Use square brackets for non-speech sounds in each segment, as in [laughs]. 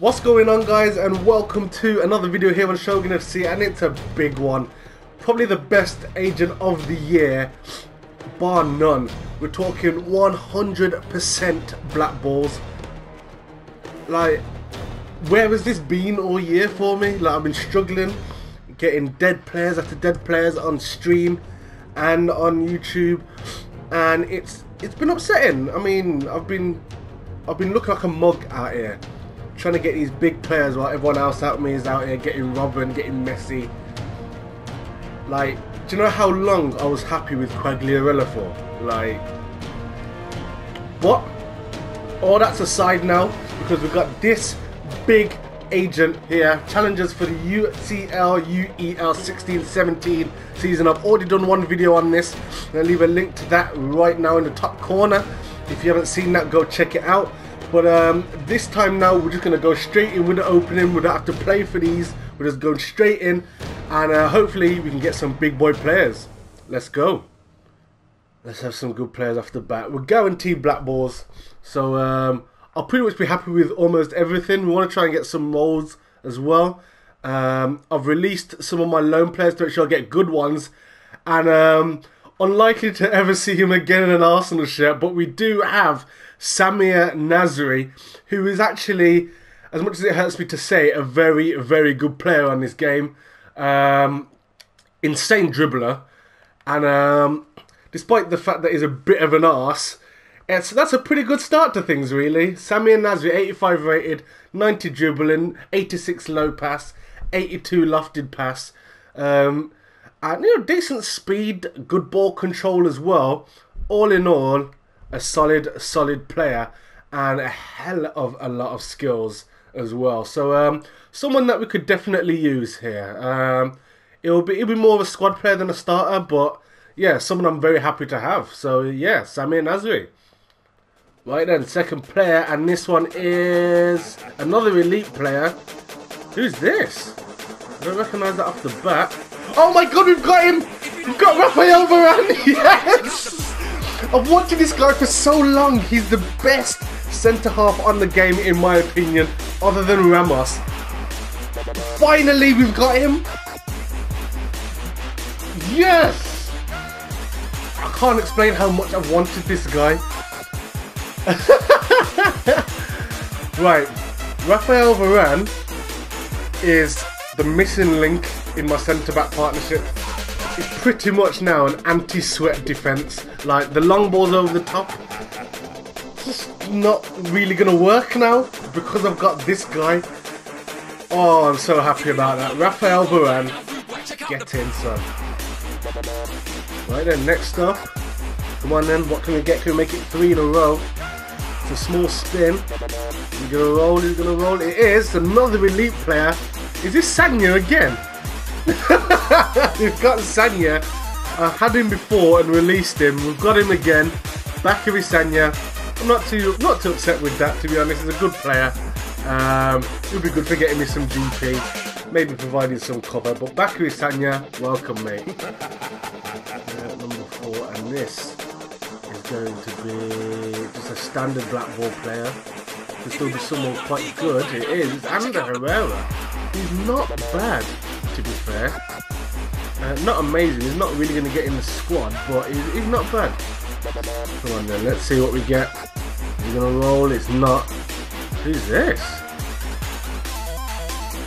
What's going on guys and welcome to another video here on Shogun FC and it's a big one. Probably the best agent of the year, bar none. We're talking 100% black balls. Like, where has this been all year for me? Like I've been struggling getting dead players after dead players on stream and on YouTube and it's it's been upsetting. I mean, I've been I've been looking like a mug out here trying to get these big players while everyone else out me is out here getting Robben, getting Messi. Like, do you know how long I was happy with Quagliarella for? Like, what? All that's aside now because we've got this big agent here. Challengers for the UCL UEL 16-17 season. I've already done one video on this. I'll leave a link to that right now in the top corner. If you haven't seen that, go check it out. But um, this time now, we're just going to go straight in with the opening. We don't have to play for these. We're just going straight in. And uh, hopefully we can get some big boy players. Let's go. Let's have some good players off the bat. We're guaranteed black balls. So um, I'll pretty much be happy with almost everything. We want to try and get some rolls as well. Um, I've released some of my loan players to make sure I get good ones. And um, unlikely to [laughs] ever see him again in an Arsenal shirt. But we do have Samir Nasri, who is actually, as much as it hurts me to say, a very, very good player on this game. Um, insane dribbler. And um, despite the fact that he's a bit of an arse, it's, that's a pretty good start to things, really. Samir Nasri, 85 rated, 90 dribbling, 86 low pass, 82 lofted pass. Um, and, you know, decent speed, good ball control as well. All in all, a solid, solid player and a hell of a lot of skills as well. So um, someone that we could definitely use here. Um, it'll be it'll be more of a squad player than a starter, but yeah, someone I'm very happy to have. So yeah, Samir Nasri. Right then, second player, and this one is another elite player. Who's this? I don't recognise that off the bat. Oh my god, we've got him! We've got Rafael Varane! [laughs] Yes! I've wanted this guy for so long. He's the best centre half on the game, in my opinion, other than Ramos. Finally, we've got him. Yes! I can't explain how much I've wanted this guy. [laughs] right, Rafael Varane is the missing link in my centre back partnership is pretty much now an anti-sweat defense. Like the long balls over the top, just not really gonna work now because I've got this guy. Oh, I'm so happy about that. Rafael Varane, get in, son. Right then, next up. Come on then, what can we get? to? make it three in a row? It's a small spin. He's gonna roll, he's gonna roll. It is another elite player. Is this Sagna again? [laughs] We've got Sagna. I had him before and released him. We've got him again. Bacary Sagna. I'm not too not too upset with that to be honest. He's a good player. Um, it would be good for getting me some GP. Maybe providing some cover. But Bacary Sagna, welcome mate. Uh, number four and this is going to be just a standard black ball player. This will be someone quite good. It is. Ander Herrera. He's not bad to be fair. Uh, not amazing, he's not really going to get in the squad, but he's, he's not bad. Come on then, let's see what we get. He's going to roll, it's not. Who's this?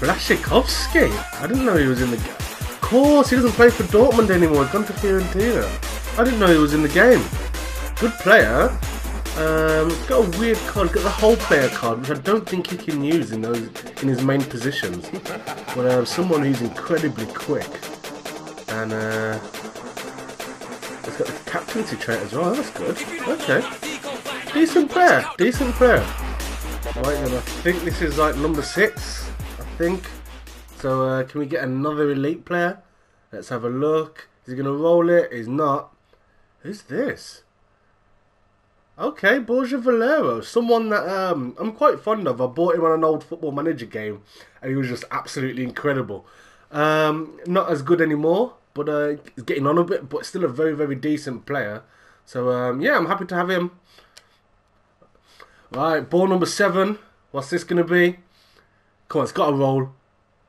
Blaszczykowski? I didn't know he was in the game. Of course, he doesn't play for Dortmund anymore, he's gone to Fiorentina. I didn't know he was in the game. Good player. Um, he's got a weird card, he's got the whole player card, which I don't think he can use in those in his main positions. [laughs] But um, someone who's incredibly quick. And uh, he's got the captaincy trait as well, that's good. Okay. Decent player, decent player. Right then, I think this is like number six, I think. So uh, can we get another elite player? Let's have a look. Is he going to roll it? He's not. Who's this? Okay, Borja Valero, someone that um, I'm quite fond of. I bought him on an old football manager game, and he was just absolutely incredible. Um, not as good anymore, but uh, he's getting on a bit, but still a very, very decent player. So um, yeah, I'm happy to have him. Right, ball number seven. What's this going to be? Come on, it's got a roll.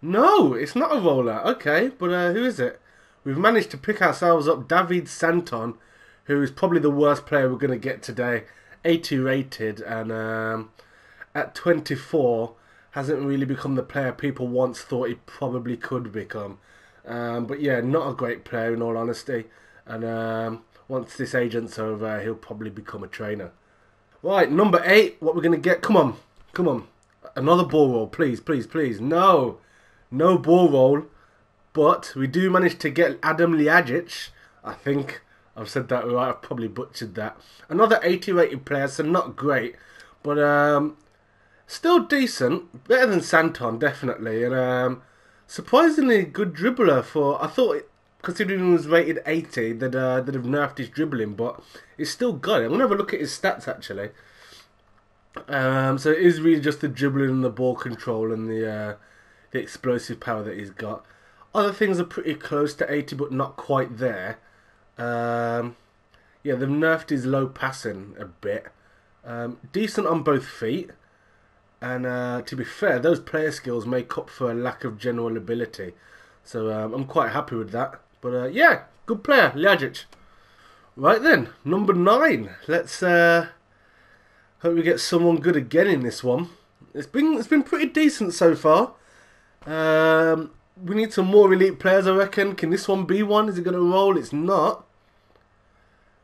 No, it's not a roller. Okay, but uh, who is it? We've managed to pick ourselves up David Santon, who is probably the worst player we're going to get today. 80 rated and um, at 24 hasn't really become the player people once thought he probably could become. Um, but yeah, not a great player in all honesty. And um, once this agent's over, he'll probably become a trainer. Right, number eight, what we're going to get. Come on, come on. Another ball roll, please, please, please. No, no ball roll. But we do manage to get Adam Ljajic, I think. I've said that right, I've probably butchered that. Another 80 rated player, so not great, but um, still decent. Better than Santon, definitely. And um, surprisingly good dribbler for, I thought, considering he was rated 80, that uh, they'd have nerfed his dribbling, but he's still got it. I'm to have a look at his stats actually. Um, so it is really just the dribbling and the ball control and the uh, the explosive power that he's got. Other things are pretty close to 80, but not quite there. Um, yeah, they've nerfed his low passing a bit. Um, decent on both feet. And uh, to be fair, those player skills make up for a lack of general ability. So um, I'm quite happy with that. But uh, yeah, good player, Ljajic. Right then, number nine. Let's uh, hope we get someone good again in this one. It's been it's been pretty decent so far. Um, we need some more elite players, I reckon. Can this one be one? Is it going to roll? It's not.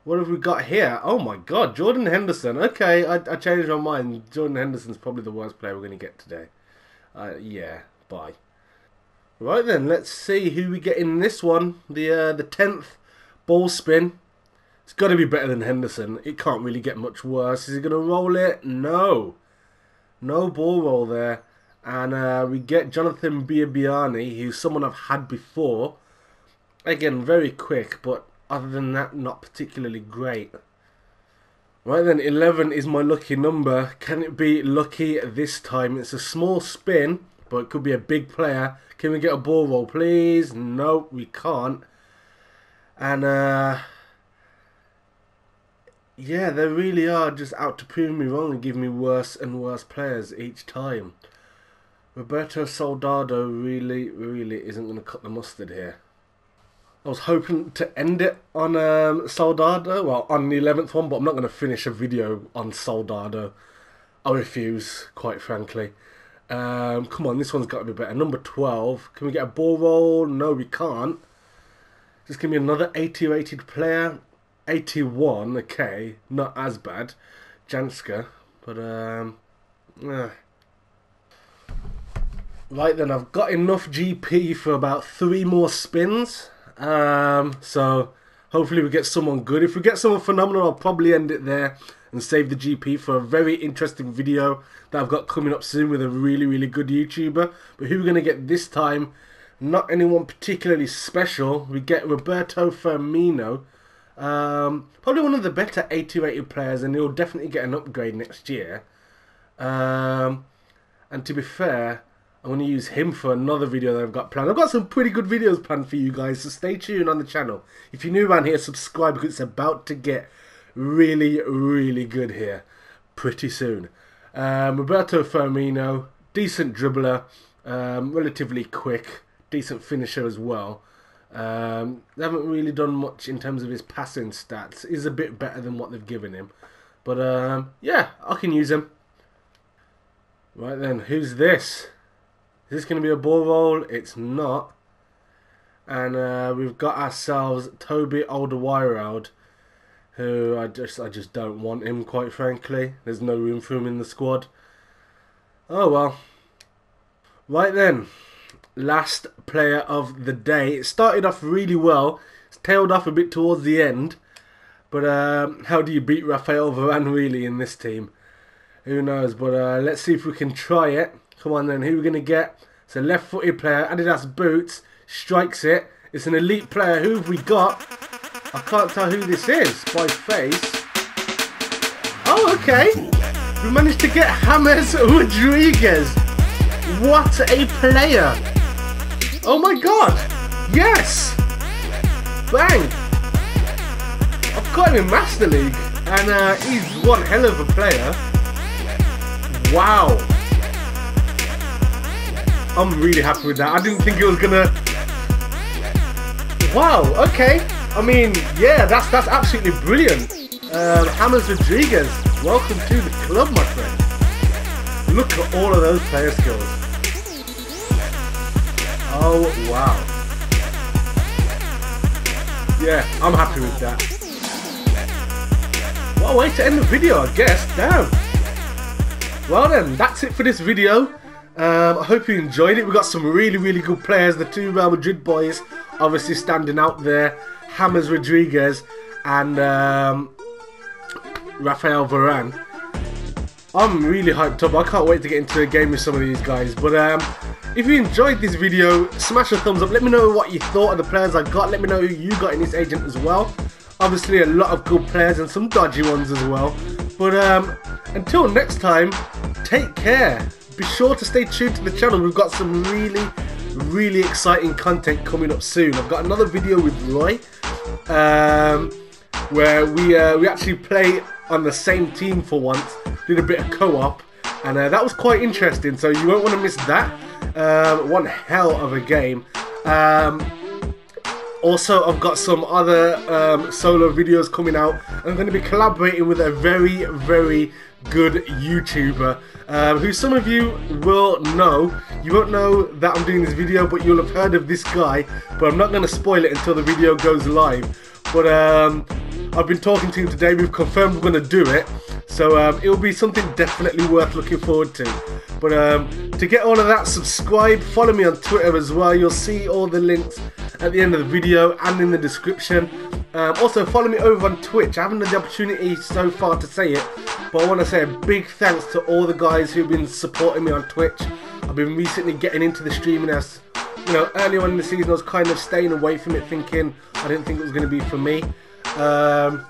What have we got here? Oh my god, Jordan Henderson. Okay, I, I changed my mind. Jordan Henderson's probably the worst player we're going to get today. Uh, yeah, bye. Right then, let's see who we get in this one. The uh, the tenth ball spin. It's got to be better than Henderson. It can't really get much worse. Is he going to roll it? No. No ball roll there. And uh, we get Jonathan Biabiany, who's someone I've had before. Again, very quick, but other than that, not particularly great. Right then, 11 is my lucky number. Can it be lucky this time? It's a small spin, but it could be a big player. Can we get a ball roll, please? No, we can't. And, uh... Yeah, they really are just out to prove me wrong and give me worse and worse players each time. Roberto Soldado really, really isn't going to cut the mustard here. I was hoping to end it on um, Soldado, well, on the 11th one, but I'm not going to finish a video on Soldado. I refuse, quite frankly. Um, come on, this one's got to be better. Number 12. Can we get a ball roll? No, we can't. Just give me another 80 rated player. 81, okay. Not as bad. Janska. But, um... Eh. Right then, I've got enough GP for about three more spins. Um, so hopefully we get someone good. If we get someone phenomenal, I'll probably end it there and save the GP for a very interesting video that I've got coming up soon with a really, really good YouTuber. But who we're going to get this time, not anyone particularly special. We get Roberto Firmino. Um, probably one of the better 80 rated players and he'll definitely get an upgrade next year. Um, and to be fair, I'm going to use him for another video that I've got planned. I've got some pretty good videos planned for you guys, so stay tuned on the channel. If you're new around here, subscribe because it's about to get really, really good here pretty soon. Um, Roberto Firmino, decent dribbler, um, relatively quick, decent finisher as well. Um, haven't really done much in terms of his passing stats. He's a bit better than what they've given him. But um, yeah, I can use him. Right then, who's this? Is this going to be a ball roll? It's not. And uh, we've got ourselves Toby Alderweireld, who I just I just don't want him, quite frankly. There's no room for him in the squad. Oh well. Right then, last player of the day. It started off really well. It's tailed off a bit towards the end. But um, how do you beat Rafael Varane really in this team? Who knows? But uh, let's see if we can try it. Come on then, who are we going to get? It's a left-footed player, Adidas boots, strikes it. It's an elite player. Who have we got? I can't tell who this is by face. Oh, okay. We managed to get James [laughs] Rodriguez. What a player. Oh my god. Yes. Bang. I've got him in Master League. And uh, he's one hell of a player. Wow. I'm really happy with that. I didn't think it was gonna. Wow. Okay. I mean, yeah, that's that's absolutely brilliant. Um, James Rodriguez, welcome to the club, my friend. Look at all of those player skills. Oh wow. Yeah, I'm happy with that. What a way to end the video, I guess. Damn. Well then, that's it for this video. Um, I hope you enjoyed it. We got some really, really good players. The two Real Madrid boys obviously standing out there. James Rodriguez and um, Rafael Varane. I'm really hyped up. I can't wait to get into a game with some of these guys. But um, if you enjoyed this video, smash a thumbs up. Let me know what you thought of the players I got. Let me know who you got in this agent as well. Obviously, a lot of good players and some dodgy ones as well. But um, until next time, take care. Be sure to stay tuned to the channel. We've got some really, really exciting content coming up soon. I've got another video with Roy um, where we uh, we actually play on the same team for once. Did a bit of co-op, and uh, that was quite interesting. So you won't want to miss that. Um, one hell of a game. Um, also, I've got some other um, solo videos coming out. I'm going to be collaborating with a very, very good YouTuber um, who some of you will know. You won't know that I'm doing this video, but you'll have heard of this guy. But I'm not going to spoil it until the video goes live. But um, I've been talking to him today. We've confirmed we're going to do it. So um, it'll be something definitely worth looking forward to. But um, to get all of that, subscribe, follow me on Twitter as well. You'll see all the links at the end of the video and in the description. Um, also, follow me over on Twitch. I haven't had the opportunity so far to say it, but I want to say a big thanks to all the guys who've been supporting me on Twitch. I've been recently getting into the streaming as, you know, early on in the season I was kind of staying away from it thinking I didn't think it was going to be for me. Um,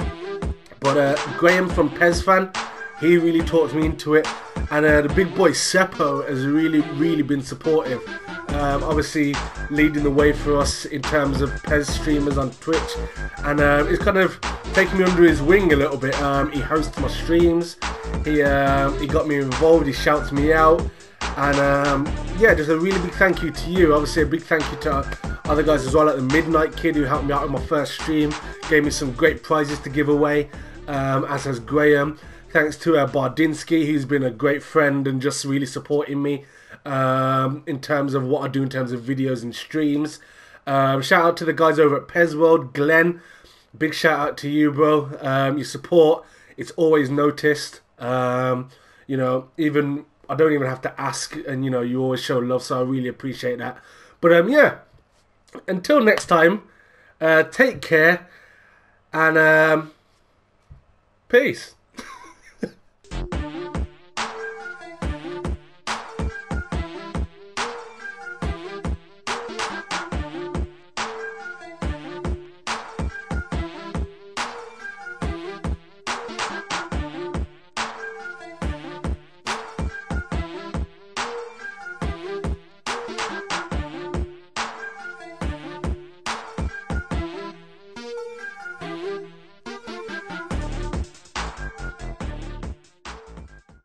but uh, Graham from PESFan, he really talked me into it. And uh, the big boy Seppo has really, really been supportive. Um, obviously leading the way for us in terms of PES streamers on Twitch. And uh, he's kind of taken me under his wing a little bit. Um, he hosts my streams. He, um, he got me involved. He shouts me out. And um, yeah, just a really big thank you to you. Obviously, a big thank you to other guys as well, like the Midnight Kid who helped me out on my first stream, gave me some great prizes to give away, um, as has Graham. Thanks to uh, Bardinsky, who's been a great friend and just really supporting me um, in terms of what I do in terms of videos and streams. Um, shout out to the guys over at PES World, Glenn. Big shout out to you, bro. Um, your support, it's always noticed. Um, you know, even I don't even have to ask, and you know, you always show love, so I really appreciate that. But um, yeah, until next time, uh, take care, and um, peace.